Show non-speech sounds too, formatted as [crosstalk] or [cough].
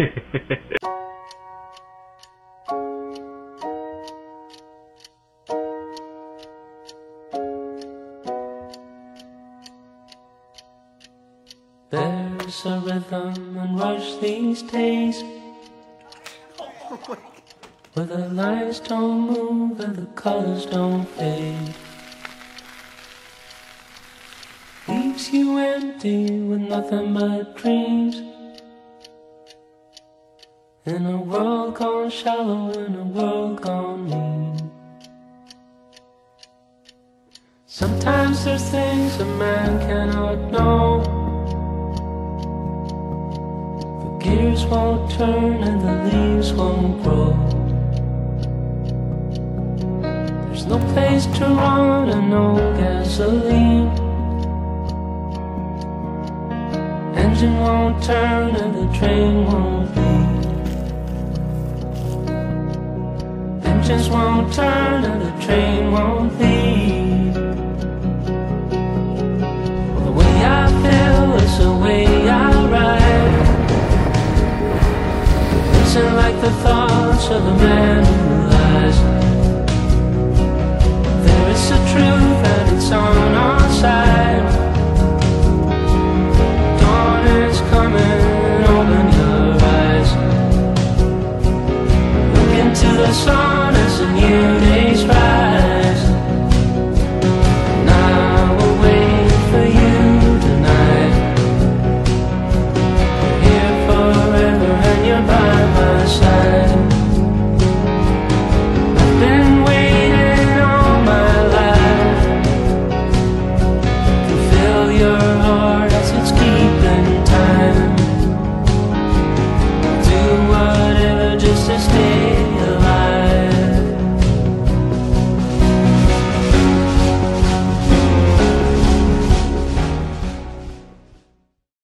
[laughs] There's a rhythm and rush these days. Where the lights don't move and the colors don't fade. Leaves you empty with nothing but dreams. In a world gone shallow, in a world gone mean. Sometimes there's things a man cannot know. The gears won't turn and the leaves won't grow. There's no place to run and no gasoline. Engine won't turn and the train won't Engines won't turn and the train won't leave. The way I feel is the way I ride. Listen like the thoughts of a man who lies. There is a truth and it's on our side. Dawn is coming, open your eyes. Look into the sun day.